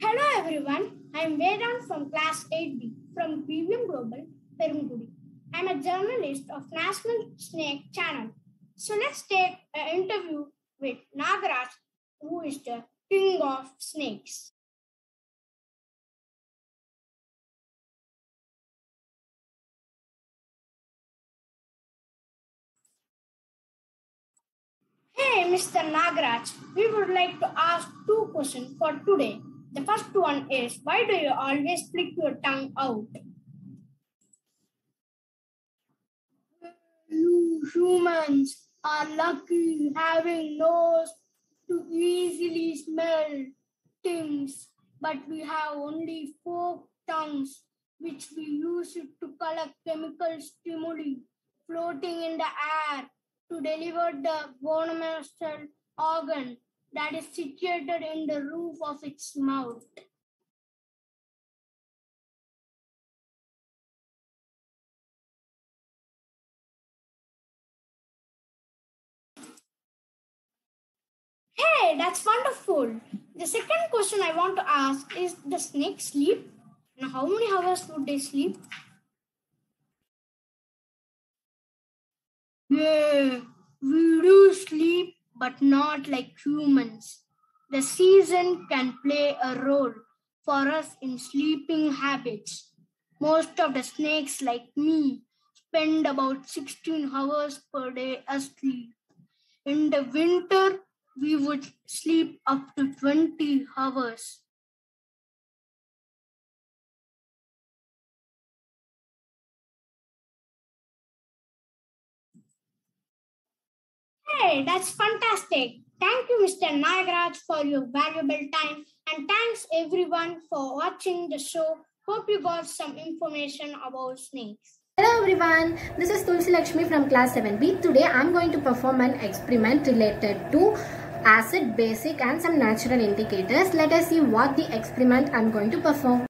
Hello everyone, I am Vedant from class 8B from BVM Global, Perungudi. I am a journalist of National Snake Channel. So let's take an interview with Nagaraj, who is the king of snakes. Hey, Mr. Nagaraj, we would like to ask two questions for today. The first one is why do you always flick your tongue out? You humans are lucky having nose to easily smell things, but we have only four tongues, which we use to collect chemical stimuli floating in the air to deliver the vomeronasal organ that is situated in the roof of its mouth. Hey, that's wonderful. The second question I want to ask is the snake sleep? Now, how many hours would they sleep? Yeah, we do sleep, but not like humans. The season can play a role for us in sleeping habits. Most of the snakes, like me, spend about 16 hours per day asleep. In the winter, we would sleep up to 20 hours. Hey, that's fantastic. Thank you, Mr. Nagaraj, for your valuable time. And thanks everyone for watching the show. Hope you got some information about snakes. Hello everyone, this is Tulsi Lakshmi from class 7B. Today I am going to perform an experiment related to acid, basic and some natural indicators. Let us see what the experiment I am going to perform.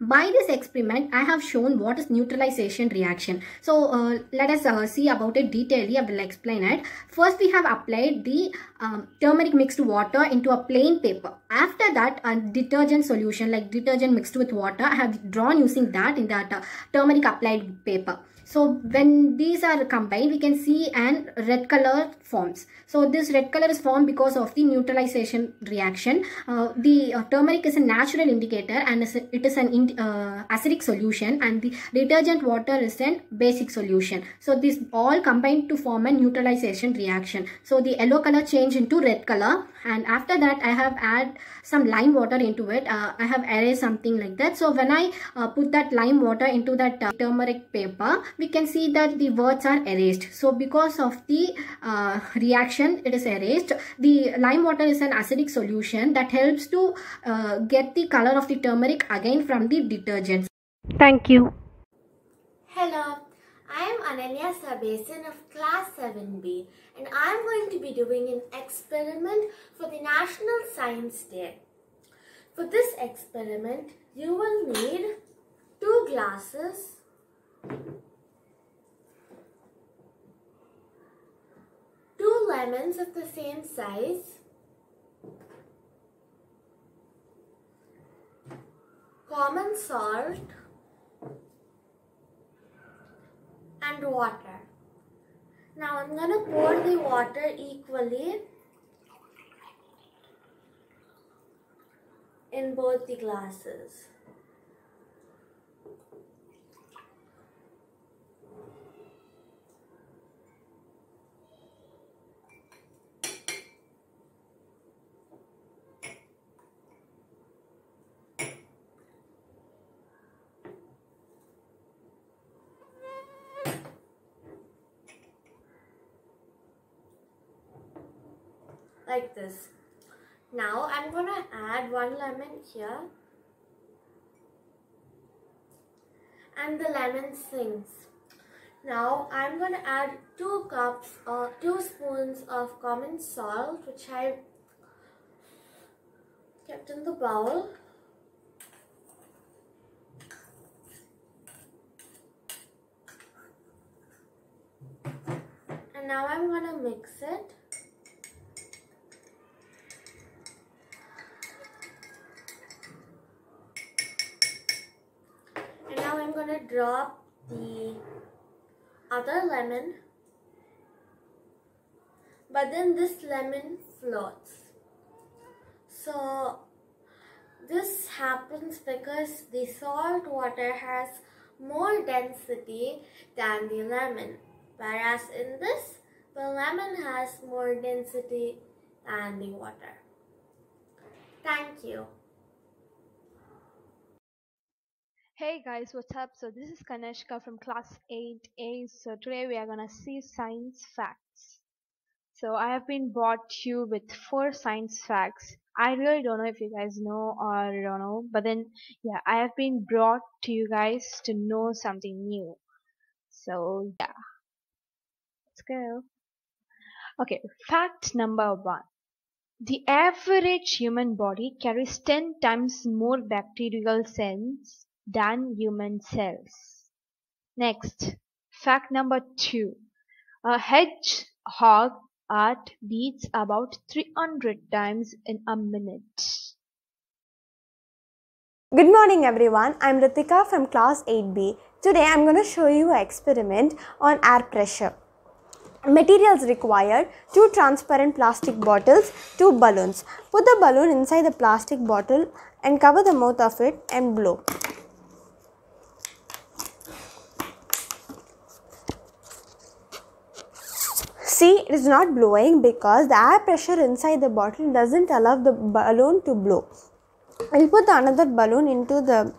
By this experiment, I have shown what is neutralization reaction. So, uh, let us uh, see about it detailedly. I will explain it. First, we have applied the um, turmeric mixed water into a plain paper. After that, a detergent solution like detergent mixed with water, I have drawn using that in that uh, turmeric applied paper. So when these are combined, we can see an red color forms. So this red color is formed because of the neutralization reaction. Uh, the uh, turmeric is a natural indicator and it is an uh, acidic solution and the detergent water is an basic solution. So this all combined to form a neutralization reaction. So the yellow color change into red color and after that I have add some lime water into it. Uh, I have erased something like that. So when I uh, put that lime water into that uh, turmeric paper, we can see that the words are erased. So because of the uh, reaction, it is erased. The lime water is an acidic solution that helps to uh, get the color of the turmeric again from the detergents. Thank you. Hello, I am Ananya Sabesan of class 7B and I am going to be doing an experiment for the National Science Day. For this experiment, you will need two glasses, two lemons of the same size, common salt, and water. Now I'm going to pour the water equally in both the glasses. Like this. Now I'm going to add one lemon here and the lemon sings. Now I'm going to add 2 cups or 2 spoons of common salt which I kept in the bowl. And now I'm going to mix it. Drop the other lemon. But then this lemon floats. So this happens because the salt water has more density than the lemon. Whereas in this, the lemon has more density than the water. Thank you. Hey guys, what's up? So this is Kaneshka from class 8A. So today we are gonna see science facts. So I have been brought to you with four science facts. I really don't know if you guys know or don't know, but then yeah, I have been brought to you guys to know something new. So yeah, let's go. Okay, fact number one. The average human body carries 10 times more bacterial cells than human cells. Next, fact number two. A hedgehog heart beats about 300 times in a minute. Good morning everyone, I'm Ritika from class 8B. Today I'm going to show you an experiment on air pressure. Materials required 2 transparent plastic bottles, 2 balloons. Put the balloon inside the plastic bottle and cover the mouth of it and blow. See, it is not blowing because the air pressure inside the bottle doesn't allow the balloon to blow. I'll put another balloon into the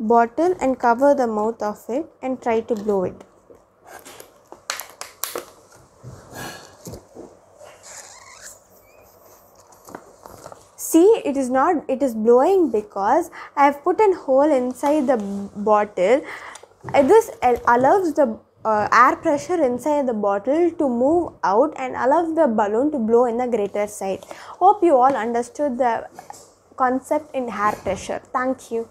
bottle and cover the mouth of it and try to blow it. See, it is not, it is blowing because I have put a hole inside the bottle. This allows the uh, air pressure inside the bottle to move out and allow the balloon to blow in the greater side. Hope you all understood the concept in air pressure. Thank you.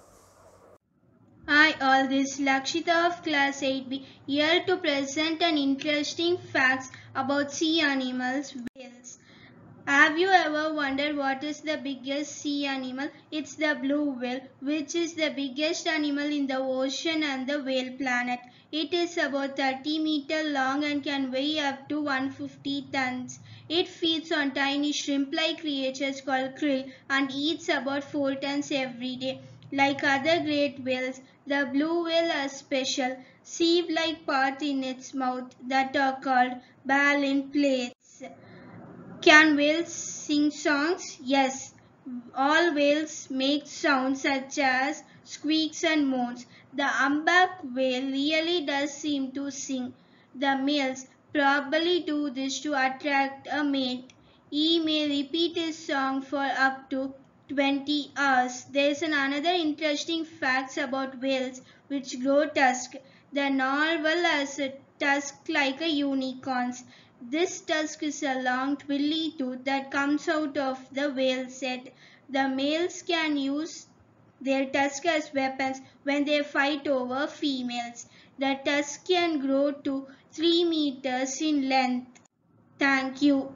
Hi all, this is Lakshita of class 8B here to present an interesting facts about sea animals, whales. Have you ever wondered what is the biggest sea animal? It's the blue whale, which is the biggest animal in the ocean and the whale planet. It is about 30 meter long and can weigh up to 150 tons. It feeds on tiny shrimp-like creatures called krill and eats about 4 tons every day. Like other great whales, the blue whale has special sieve-like parts in its mouth that are called baleen plates. Can whales sing songs? Yes. All whales make sounds such as squeaks and moans. The humpback whale really does seem to sing. The males probably do this to attract a mate. He may repeat his song for up to 20 hours. There is another interesting fact about whales which grow tusk. The narwhal has a tusk like a unicorn's. This tusk is a long twiddly tooth that comes out of the whale's head. The males can use their tusks as weapons when they fight over females. The tusk can grow to 3 meters in length. Thank you.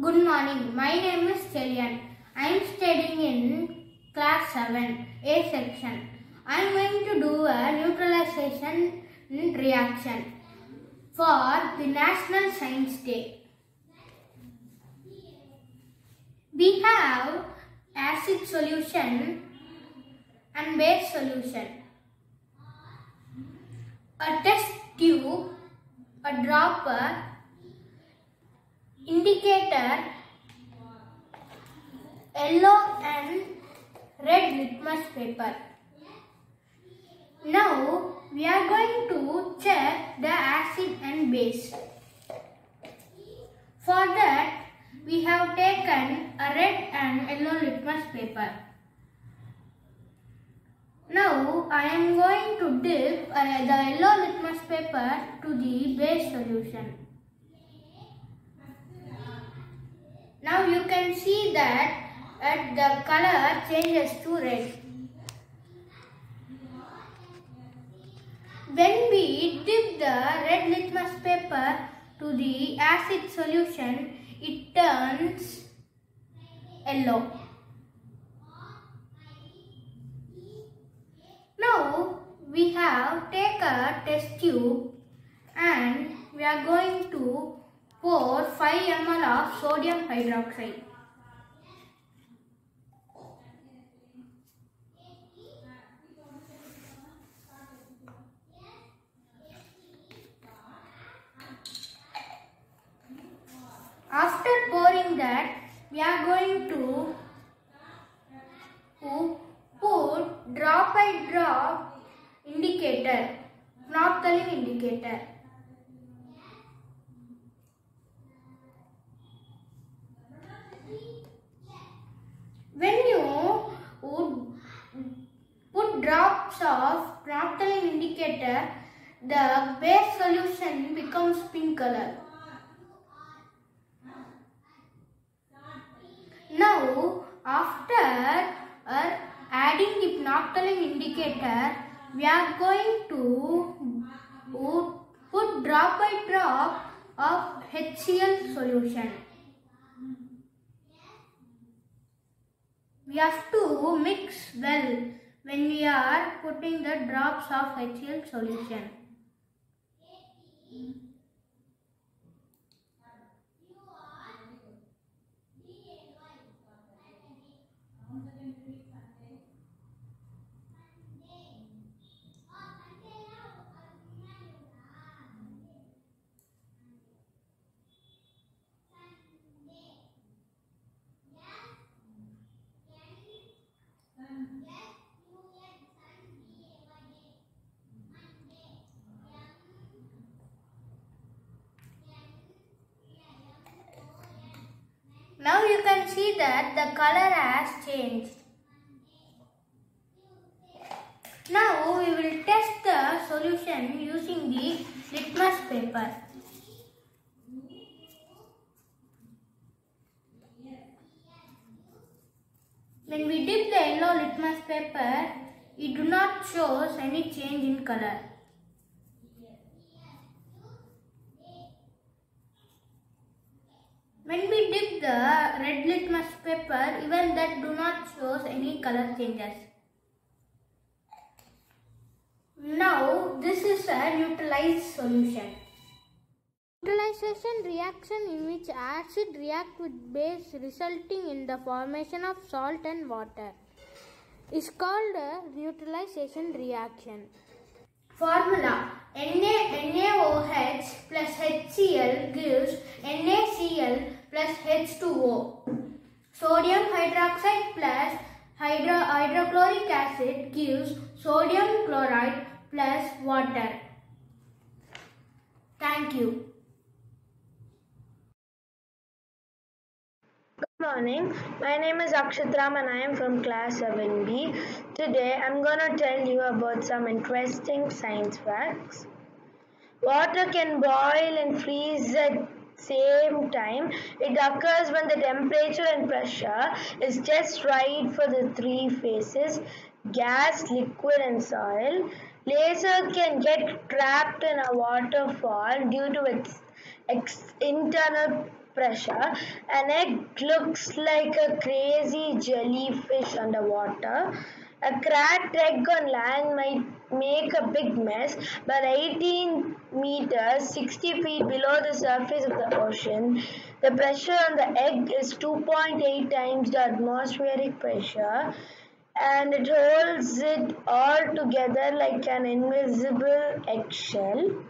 Good morning. My name is Chelian. I am studying in class 7, A section. I am going to do a neutralization reaction for the National Science Day. We have acid solution and base solution. A test tube, a dropper, indicator, yellow and red litmus paper. Now we are going to check the acid and base. For that we have taken a red and yellow litmus paper. Now I am going to dip uh, the yellow litmus paper to the base solution. Now you can see that uh, the color changes to red. When we dip the red litmus paper to the acid solution, it turns yellow. Now we have take a test tube and we are going to pour 5 ml of sodium hydroxide. After pouring that, we are going to drop by drop indicator, naphthalene indicator. When you would put drops of naphthalene indicator, the base solution becomes pink color. Now, after uh, adding the naphthalene indicator, we are going to put, put drop by drop of HCl solution. We have to mix well when we are putting the drops of HCl solution. Now you can see that the color has changed. Now we will test the solution using the litmus paper. When we dip the yellow litmus paper, it do not shows any change in color. When we dip the red litmus paper, even that do not shows any color changes. Now this is a neutralized solution. Neutralization reaction in which acid react with base resulting in the formation of salt and water is called a neutralization reaction. Formula Na NaOH plus HCl gives NaCl plus H2O. Sodium hydroxide plus hydro hydrochloric acid gives sodium chloride plus water. Thank you. Morning. My name is Akshitram and I am from class 7B. Today I'm going to tell you about some interesting science facts. Water can boil and freeze at same time. It occurs when the temperature and pressure is just right for the three phases gas, liquid and soil. Laser can get trapped in a waterfall due to its ex- internal pressure. An egg looks like a crazy jellyfish underwater. A cracked egg on land might make a big mess, but 18 meters, 60 feet below the surface of the ocean, the pressure on the egg is 2.8 times the atmospheric pressure and it holds it all together like an invisible eggshell.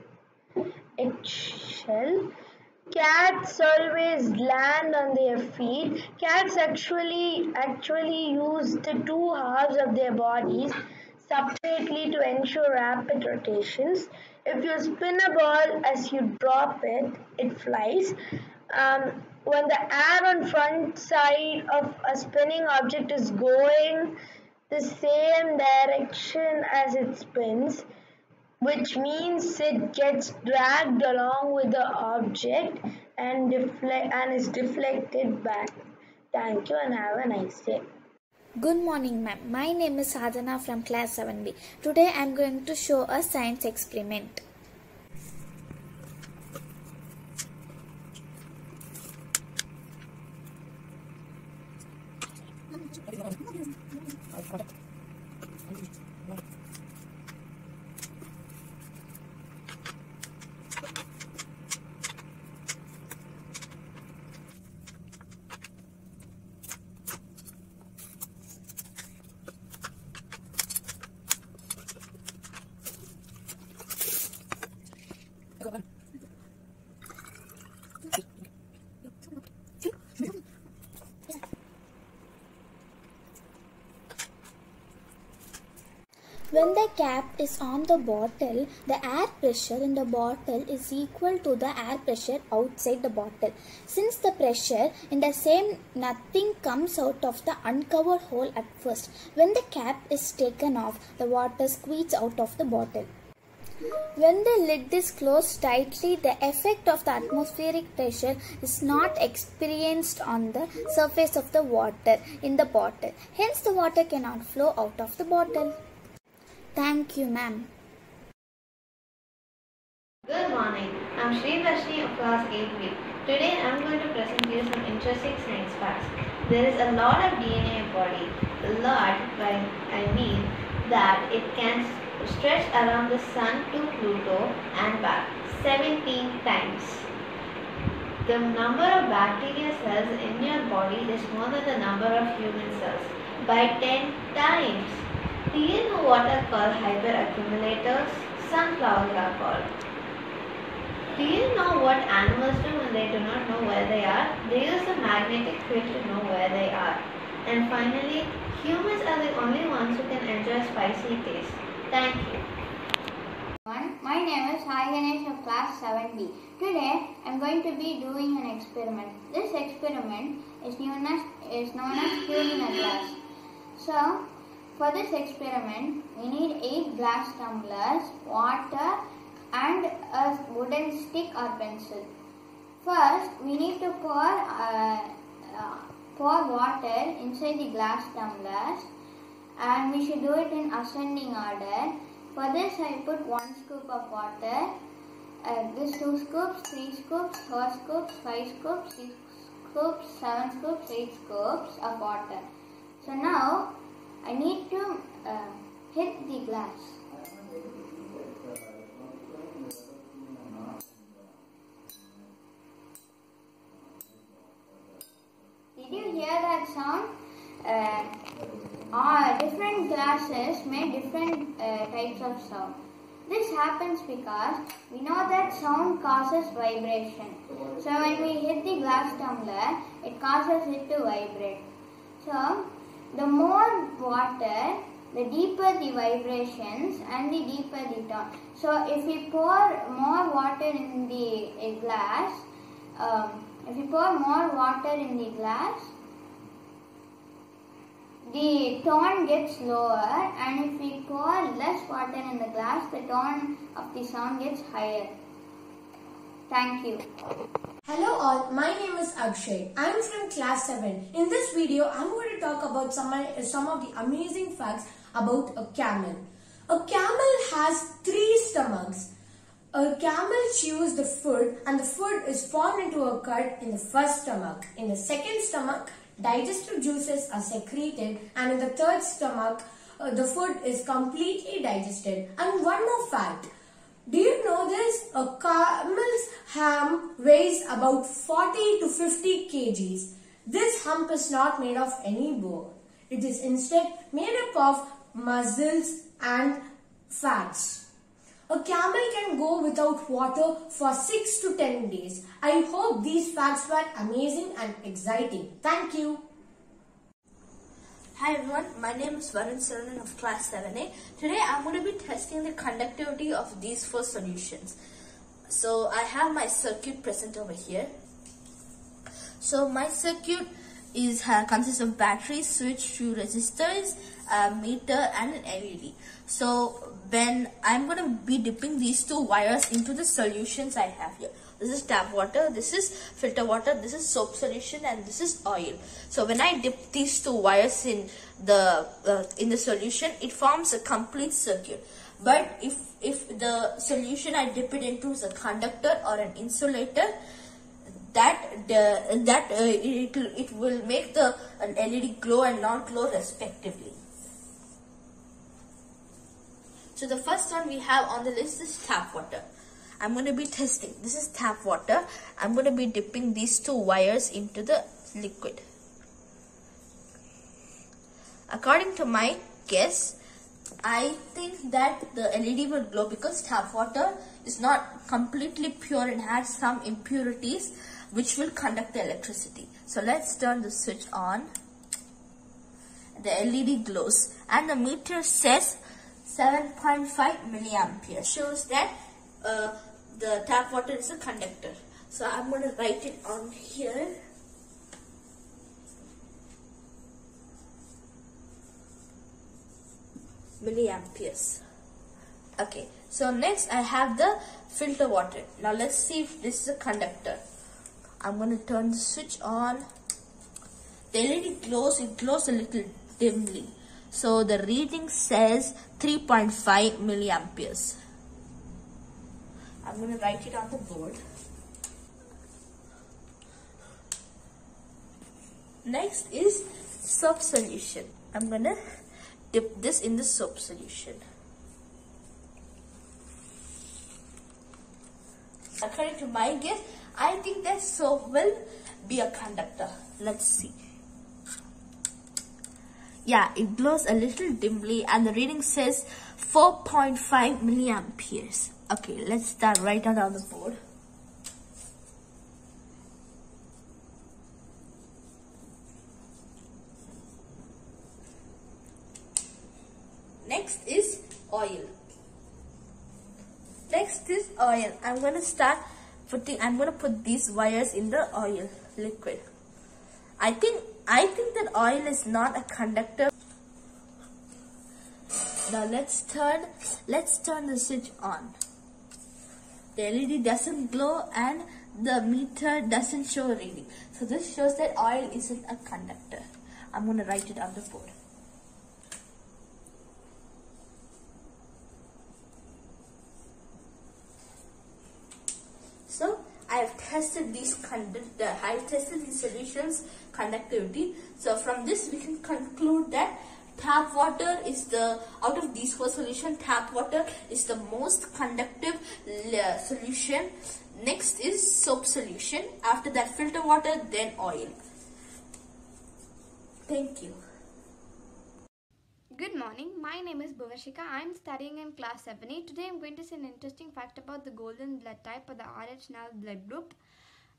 Eggshell. Cats always land on their feet. Cats actually actually use the two halves of their bodies separately to ensure rapid rotations. If you spin a ball as you drop it, it flies. Um, when the air on front side of a spinning object is going the same direction as it spins, which means it gets dragged along with the object and, deflect and is deflected back. Thank you and have a nice day. Good morning, ma'am. My name is Sadhana from class 7B. Today I am going to show a science experiment. When the cap is on the bottle, the air pressure in the bottle is equal to the air pressure outside the bottle. Since the pressure in the same, nothing comes out of the uncovered hole at first. When the cap is taken off, the water squeezes out of the bottle. When the lid is closed tightly, the effect of the atmospheric pressure is not experienced on the surface of the water in the bottle. Hence, the water cannot flow out of the bottle. Thank you, ma'am. Good morning. I'm Sri Darshini of class 8B. Today I'm going to present you some interesting science facts. There is a lot of DNA in body. A lot, by I mean that it can stretch around the sun to Pluto and back 17 times. The number of bacteria cells in your body is more than the number of human cells by 10 times. Do you know what are called hyperaccumulators? Sunflowers are called. Do you know what animals do when they do not know where they are? They use a magnetic field to know where they are. And finally, humans are the only ones who can enjoy spicy taste. Thank you. My name is Sai Ganesh of class 7B. Today I am going to be doing an experiment. This experiment is known as, is known as cooling a glass. So, for this experiment, we need 8 glass tumblers, water and a wooden stick or pencil. First, we need to pour, uh, uh, pour water inside the glass tumblers and we should do it in ascending order. For this, I put 1 scoop of water, uh, this 2 scoops, 3 scoops, 4 scoops, 5 scoops, 6 scoops, 7 scoops, 8 scoops of water. So now, I need to uh, hit the glass. Did you Uh, uh, different glasses make different uh, types of sound. This happens because we know that sound causes vibration. So when we hit the glass tumbler, it causes it to vibrate. So the more water, the deeper the vibrations and the deeper the tone. So if we pour more water in the glass, um, if we pour more water in the glass, the tone gets lower and if we pour less water in the glass, the tone of the sound gets higher. Thank you. Hello all, my name is Akshay. I am from class 7. In this video, I am going to talk about some, some of the amazing facts about a camel. A camel has three stomachs. A camel chews the food and the food is formed into a cut in the first stomach. In the second stomach, digestive juices are secreted and in the third stomach, uh, the food is completely digested. And one more fact. Do you know this? A camel's ham weighs about 40 to 50 kgs. This hump is not made of any bone. It is instead made up of muscles and fats. A camel can go without water for 6 to 10 days. I hope these facts were amazing and exciting. Thank you. Hi everyone, my name is Varun Saranan of class 7A. Today I'm going to be testing the conductivity of these four solutions. So I have my circuit present over here. So my circuit is uh, consists of batteries, switch, two resistors a meter and an LED. So when I'm going to be dipping these two wires into the solutions I have here. This is tap water, this is filter water, this is soap solution and this is oil. So when I dip these two wires in the uh, in the solution, it forms a complete circuit. But if if the solution I dip it into is a conductor or an insulator, that the, that uh, it, it will make the LED glow and not glow respectively. So the first one we have on the list is tap water. I'm going to be testing. This is tap water. I'm going to be dipping these two wires into the liquid. According to my guess, I think that the LED will glow because tap water is not completely pure and has some impurities which will conduct the electricity. So let's turn the switch on. The LED glows and the meter says 7.5 milliampere shows that uh, the tap water is a conductor. So I'm going to write it on here. Milliamperes. Okay, so next I have the filter water. Now let's see if this is a conductor. I'm going to turn the switch on. The LED glows, it glows a little dimly. So the reading says 3.5 milliamperes. I'm going to write it on the board. Next is soap solution. I'm going to dip this in the soap solution. According to my guess, I think that soap will be a conductor. Let's see. Yeah, it glows a little dimly and the reading says 4.5 milliamperes. Okay, let's start right down on the board. Next is oil. Next is oil. I'm going to start putting, I'm going to put these wires in the oil liquid. I think, I think that oil is not a conductor. Now let's turn, let's turn the switch on. The LED doesn't glow and the meter doesn't show reading. So this shows that oil isn't a conductor. I'm going to write it on the board. So I have tested these conduct, uh, I have tested these solutions conductivity. So from this we can conclude that tap water is the out of these four solution tap water is the most conductive uh, solution. Next is soap solution. After that filter water then oil. Thank you. Good morning. My name is Bhuvashika. I am studying in class 7A. Today I am going to say an interesting fact about the golden blood type or the RH null blood group.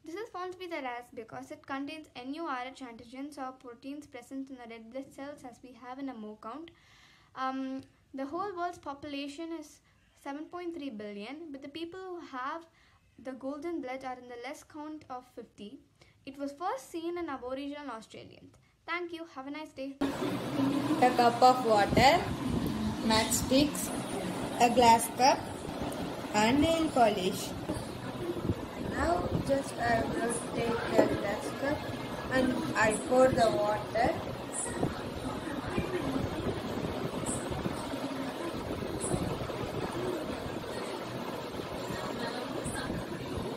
This is found to be the rarest because it contains NURH antigens or proteins present in the red blood cells as we have in a Mo count. Um, the whole world's population is 7.3 billion, but the people who have the golden blood are in the less count of 50. It was first seen in Aboriginal Australians. Thank you. Have a nice day. a cup of water, matchsticks, a glass cup and nail polish. Now just I will take the glass cup and I pour the water.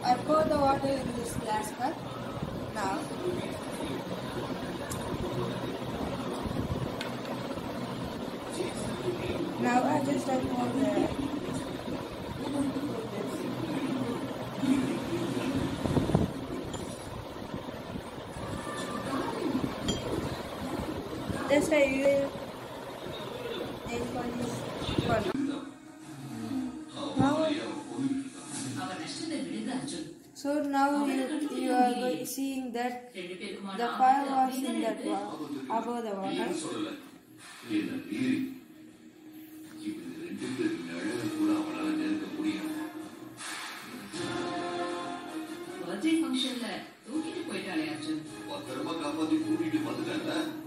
I pour the water in this glass cup. Now Now the fire was in that wa- above the water. Birthday ஃபங்க்ஷன்ல தூக்கிட்டு போயிட்டாளே அர்ஜுன் பத்திரமா காப்பாத்தி கூட்டிட்டு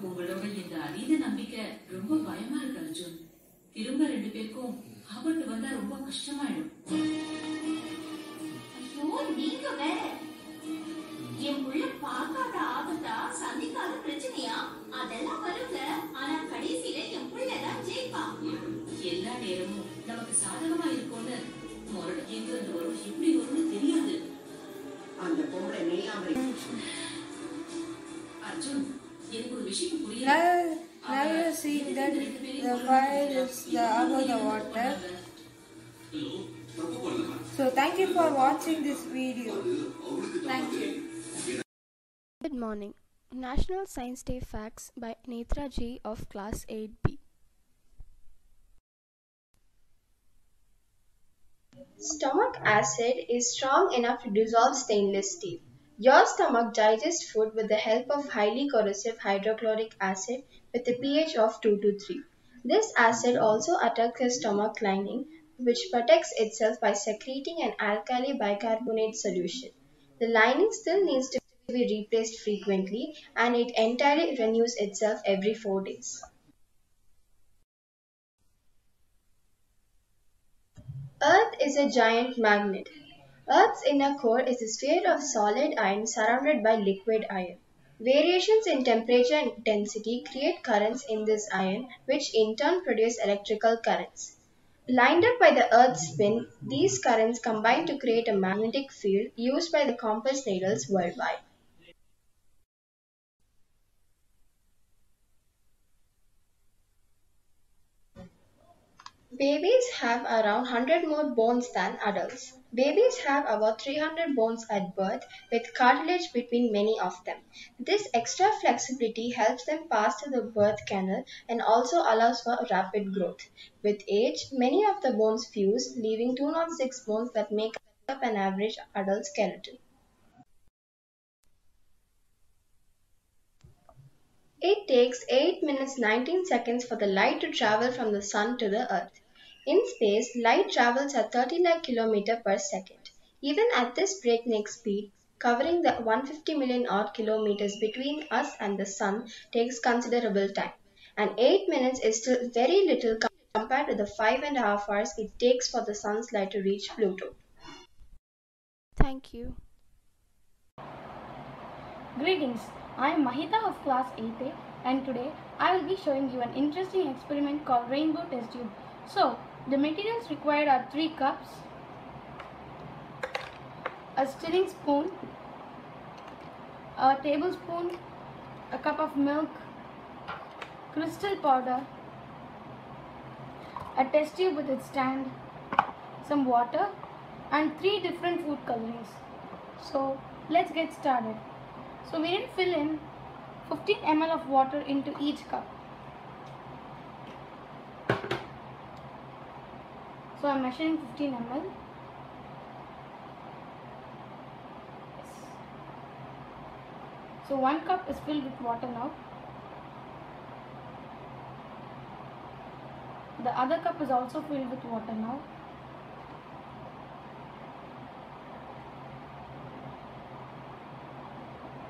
உங்களோட இந்த அதீத நம்பிக்கை ரொம்ப பயமா இருக்கு அர்ஜுன் திரும்ப ரெண்டு பேருக்கும் ஆபத்து வந்தா ரொம்ப கஷ்டமாயிடும் fire is the above the water. So thank you for watching this video. Thank you. Good morning. National Science Day Facts by Netra G of Class 8B. Stomach acid is strong enough to dissolve stainless steel. Your stomach digests food with the help of highly corrosive hydrochloric acid with a pH of 2 to 3. This acid also attacks the stomach lining, which protects itself by secreting an alkali bicarbonate solution. The lining still needs to be replaced frequently and it entirely renews itself every 4 days. Earth is a giant magnet. Earth's inner core is a sphere of solid iron surrounded by liquid iron. Variations in temperature and density create currents in this iron, which in turn produce electrical currents. Lined up by the Earth's spin, these currents combine to create a magnetic field used by the compass needles worldwide. Babies have around 100 more bones than adults. Babies have about 300 bones at birth with cartilage between many of them. This extra flexibility helps them pass through the birth canal and also allows for rapid growth. With age, many of the bones fuse, leaving 206 bones that make up an average adult skeleton. It takes 8 minutes 19 seconds for the light to travel from the sun to the earth. In space, light travels at 30 lakh km per second. Even at this breakneck speed, covering the 150 million odd kilometers between us and the sun takes considerable time. And 8 minutes is still very little compared to the 5 and a half hours it takes for the sun's light to reach Pluto. Thank you. Greetings, I am Mahita of class 8A and today I will be showing you an interesting experiment called rainbow test tube. So, the materials required are 3 cups, a stirring spoon, a tablespoon, a cup of milk, crystal powder, a test tube with its stand, some water and 3 different food colorings. So, let's get started. So we need fill in 15 ml of water into each cup. So I'm measuring 15 ml. Yes. So one cup is filled with water now. The other cup is also filled with water now.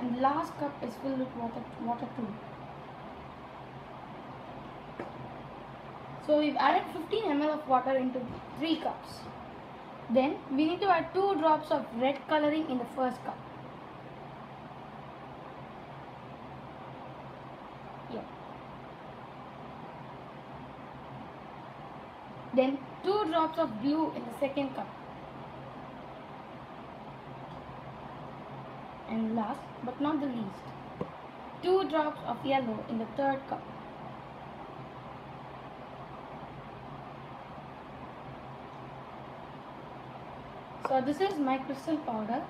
and last cup is filled with water, water too. So we've added 15 ml of water into 3 cups. Then we need to add 2 drops of red coloring in the first cup. Yeah. Then 2 drops of blue in the second cup. and last but not the least, 2 drops of yellow in the third cup. So this is my crystal powder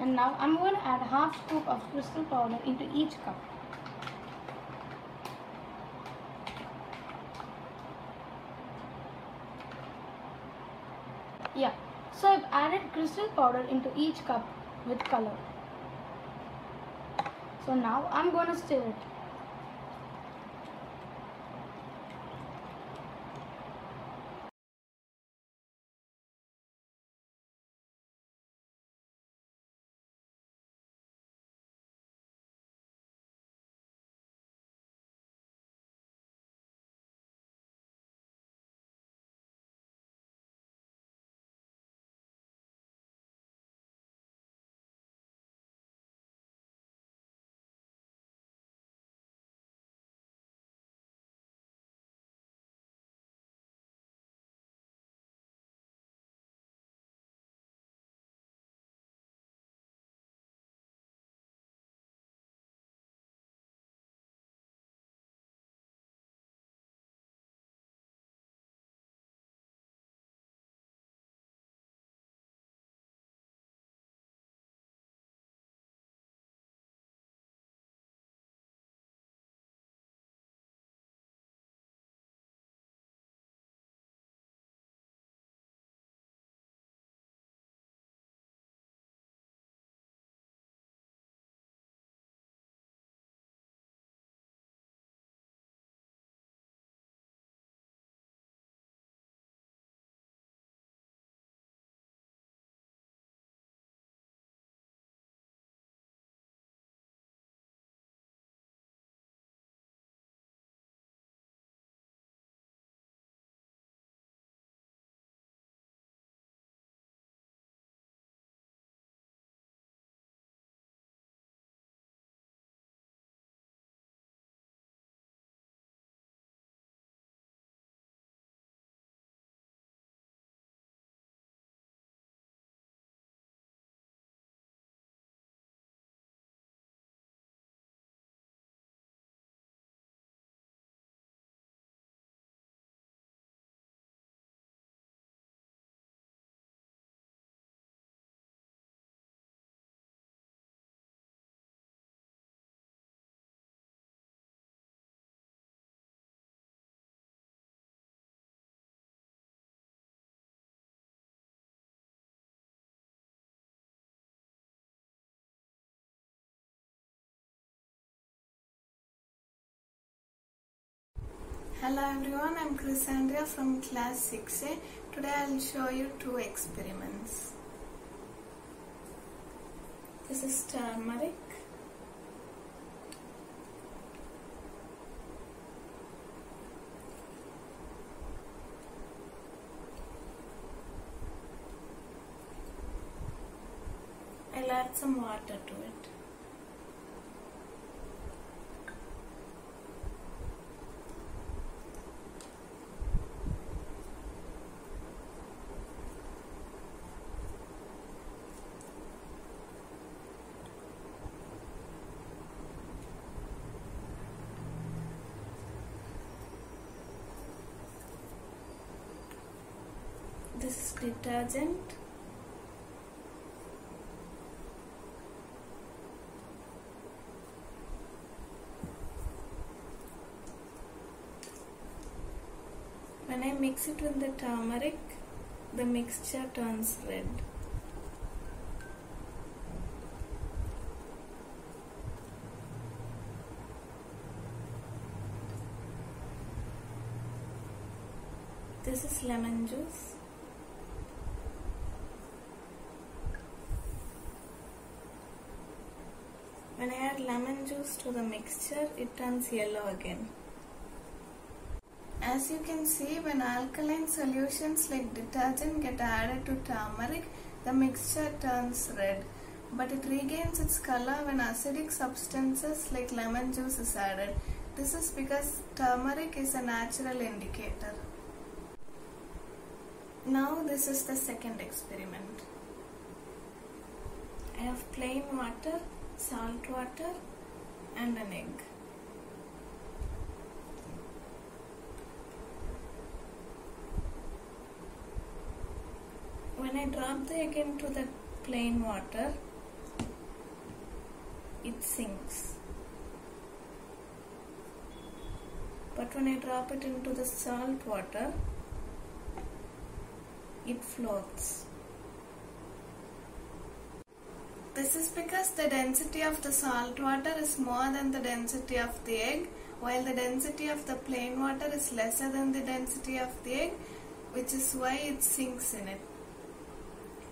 and now I'm going to add half scoop of crystal powder into each cup. Yeah, so I've added crystal powder into each cup with color. So now I'm going to stir it. Hello everyone, I'm Chrysandria from class 6A. Today I'll show you two experiments. This is turmeric. I'll add some water to it. This is detergent. When I mix it with the turmeric, the mixture turns red. This is lemon juice. When I add lemon juice to the mixture, it turns yellow again. As you can see, when alkaline solutions like detergent get added to turmeric, the mixture turns red. But it regains its color when acidic substances like lemon juice is added. This is because turmeric is a natural indicator. Now this is the second experiment. I have plain water, salt water and an egg. When I drop the egg into the plain water, it sinks. But when I drop it into the salt water, it floats. This is because the density of the salt water is more than the density of the egg, while the density of the plain water is lesser than the density of the egg, which is why it sinks in it.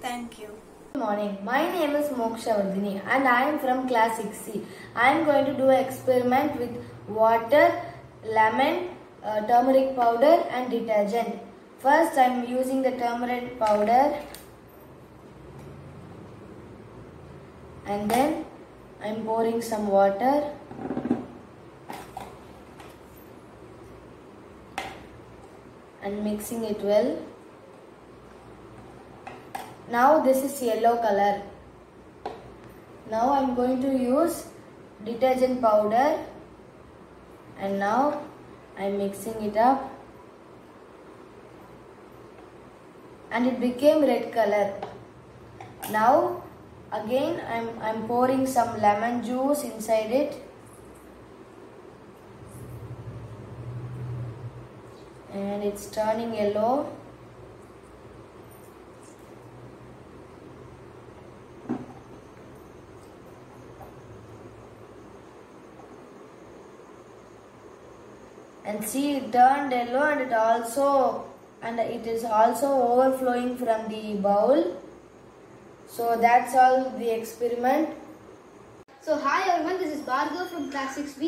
Thank you. Good morning. My name is Moksha Vardhini and I am from class 6C. I am going to do an experiment with water, lemon, uh, turmeric powder and detergent. First I am using the turmeric powder and then I am pouring some water and mixing it well. Now this is yellow color. Now I am going to use detergent powder and now I am mixing it up and it became red color. Now again I'm, I'm pouring some lemon juice inside it. And it's turning yellow. And see it turned yellow and it also and it is also overflowing from the bowl so that's all the experiment So hi everyone, this is Bhargav from class 6B.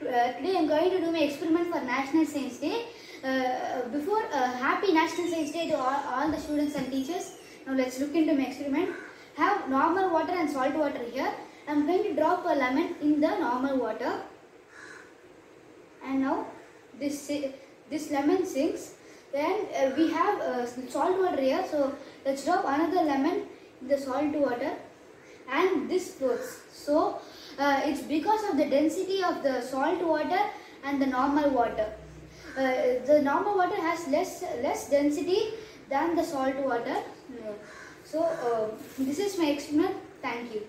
Uh, today I'm going to do my experiment for National Science Day. Uh, before, uh, happy National Science Day to all, all the students and teachers. Now let's look into my experiment. Have normal water and salt water here. I'm going to drop a lemon in the normal water. And now this this lemon sinks. Then uh, we have uh, salt water here. So let's drop another lemon the salt water and this floats. So uh, it's because of the density of the salt water and the normal water. Uh, the normal water has less less density than the salt water. So uh, this is my experiment. Thank you.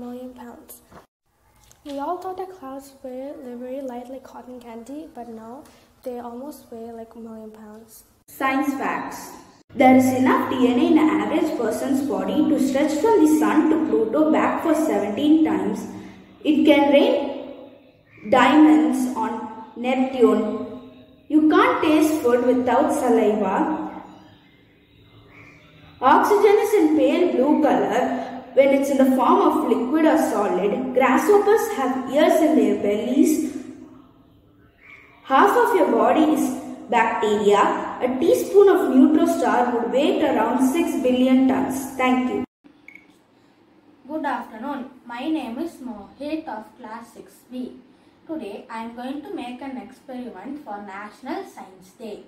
Million pounds. We all thought that clouds weigh very light like cotton candy, but no, they almost weigh like a million pounds. Science facts. There is enough DNA in an average person's body to stretch from the sun to Pluto back for 17 times. It can rain diamonds on Neptune. You can't taste food without saliva. Oxygen is in pale blue color when it's in the form of liquid or solid. Grasshoppers have ears in their bellies. Half of your body is bacteria. A teaspoon of neutron would weigh around 6 billion tons. Thank you. Good afternoon. My name is Mohit of class 6B. Today I am going to make an experiment for National Science Day.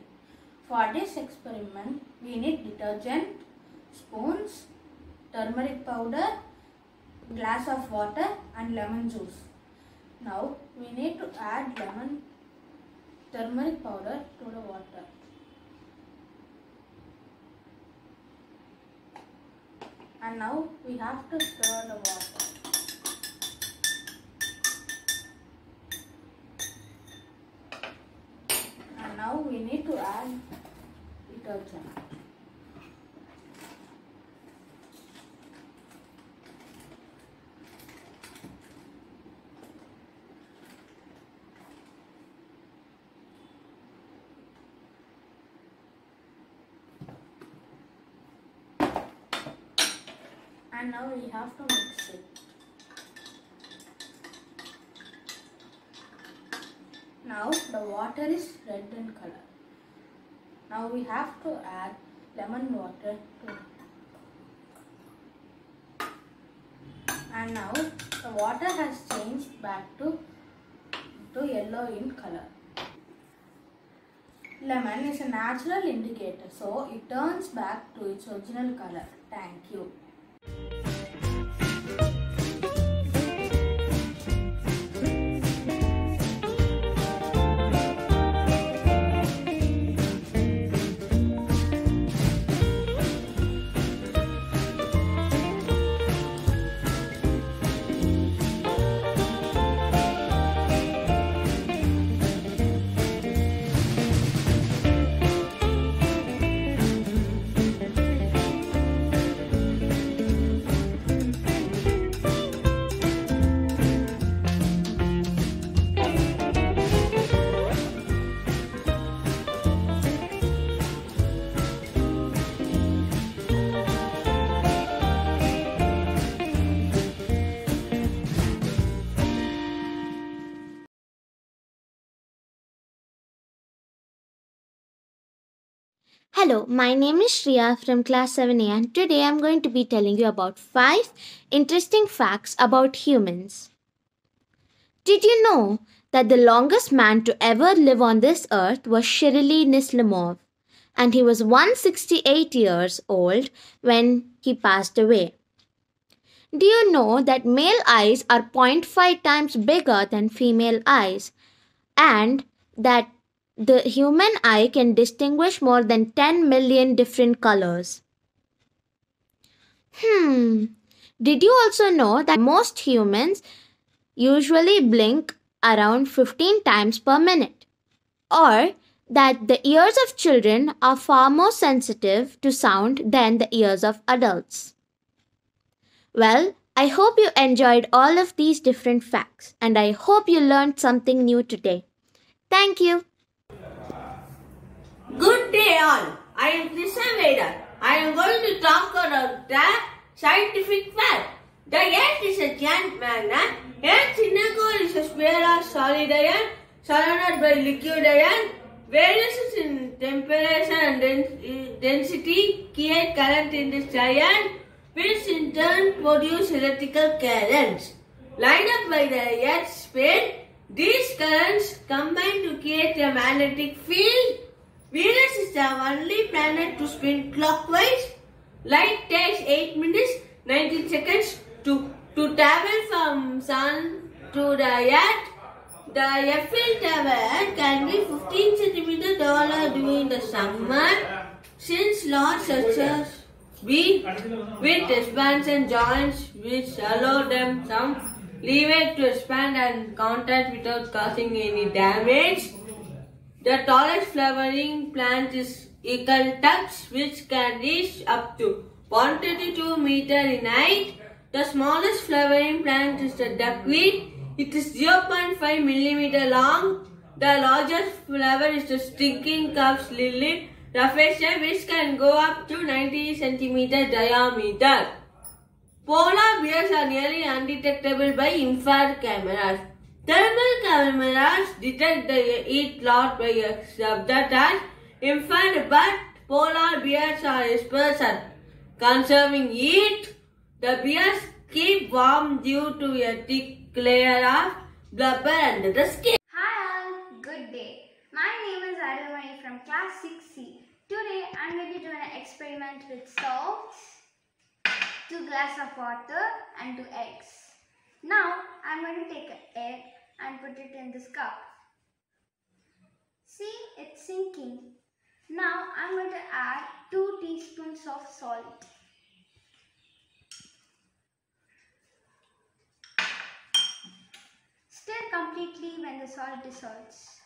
For this experiment we need detergent, spoons, turmeric powder, glass of water and lemon juice. Now we need to add lemon turmeric powder to the water. And now we have to stir the water. And now we need to add detergent. And now we have to mix it. Now the water is red in color. Now we have to add lemon water to it. And now the water has changed back to, to yellow in color. Lemon is a natural indicator so it turns back to its original color. Thank you. Hello, my name is Shriya from class 7A and today I'm going to be telling you about 5 interesting facts about humans. Did you know that the longest man to ever live on this earth was Shirali Mislimov and he was 168 years old when he passed away? Do you know that male eyes are 0.5 times bigger than female eyes and that the human eye can distinguish more than 10 million different colors. Hmm. Did you also know that most humans usually blink around 15 times per minute? Or that the ears of children are far more sensitive to sound than the ears of adults? Well, I hope you enjoyed all of these different facts and I hope you learned something new today. Thank you. Good day all. I am Krishna Veda. I am going to talk about the scientific fact. The earth is a giant magnet. Earth's inner core is a sphere of solid iron surrounded by liquid iron. Variations in temperature and density create current in this iron, which in turn produce electrical currents. Lined up by the Earth's spin, these currents combine to create a magnetic field Venus is the only planet to spin clockwise. Light takes 8 minutes 19 seconds to, to travel from Sun to the Earth. The Eiffel Tower can be 15 centimeters taller during the summer. Since large structures be with expansion joints which allow them some leeway to expand and contract without causing any damage, the tallest flowering plant is Eucalyptus which can reach up to 132 meter in height. The smallest flowering plant is the duckweed. It is 0.5 millimeter long. The largest flower is the stinking corpse lily rafflesia which can go up to 90 centimeter diameter. Polar bears are nearly undetectable by infrared cameras. Thermal cameras detect the heat loss by a subject as infrared, but polar bears are experts at conserving heat. The bears keep warm due to a thick layer of blubber under the skin. Hi all, good day. My name is Arumani from class 6C. Today I'm going to do an experiment with salts, two glass of water and two eggs. Now I'm going to take an egg and put it in this cup. See, it's sinking. Now I'm going to add 2 teaspoons of salt. Stir completely when the salt dissolves.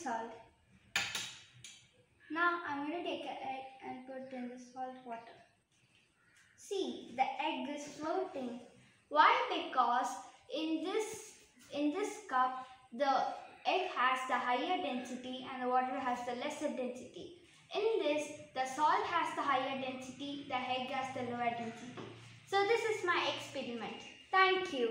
Dissolved. Now I'm going to take an egg and put in the salt water. See, the egg is floating. Why? Because in this in this cup the egg has the higher density and the water has the lesser density. In this, the salt has the higher density, the egg has the lower density. So this is my experiment. Thank you.